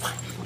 What?